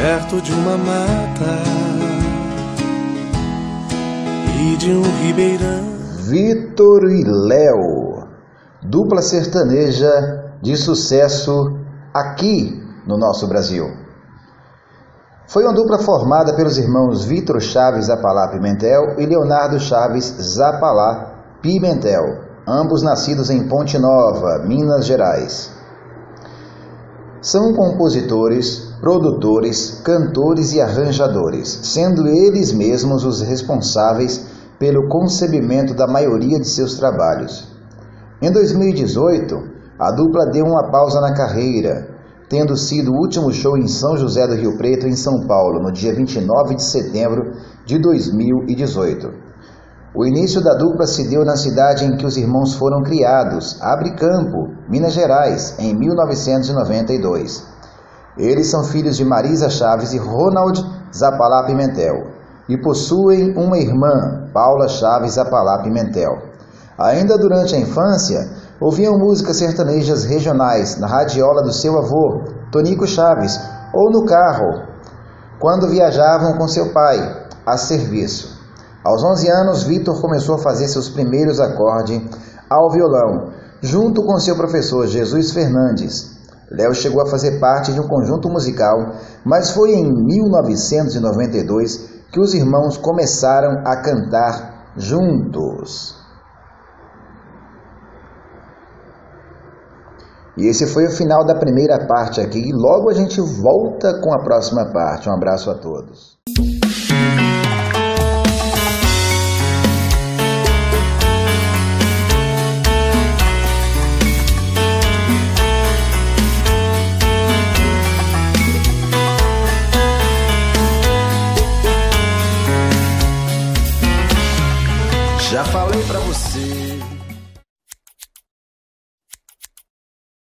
perto de uma mata e de um ribeirão. Vitor e Léo, dupla sertaneja de sucesso aqui no nosso Brasil. Foi uma dupla formada pelos irmãos Vitor Chaves Zapalá Pimentel e Leonardo Chaves Zapalá Pimentel, ambos nascidos em Ponte Nova, Minas Gerais. São compositores, produtores, cantores e arranjadores, sendo eles mesmos os responsáveis pelo concebimento da maioria de seus trabalhos. Em 2018, a dupla deu uma pausa na carreira, tendo sido o último show em São José do Rio Preto, em São Paulo, no dia 29 de setembro de 2018. O início da dupla se deu na cidade em que os irmãos foram criados, Abre Campo, Minas Gerais, em 1992. Eles são filhos de Marisa Chaves e Ronald Zapalá Pimentel e possuem uma irmã, Paula Chaves Zapalá Pimentel. Ainda durante a infância, ouviam músicas sertanejas regionais na radiola do seu avô, Tonico Chaves, ou no carro, quando viajavam com seu pai, a serviço. Aos 11 anos, Vitor começou a fazer seus primeiros acordes ao violão, junto com seu professor Jesus Fernandes. Léo chegou a fazer parte de um conjunto musical, mas foi em 1992 que os irmãos começaram a cantar juntos. E esse foi o final da primeira parte aqui. E logo a gente volta com a próxima parte. Um abraço a todos. Já falei para você.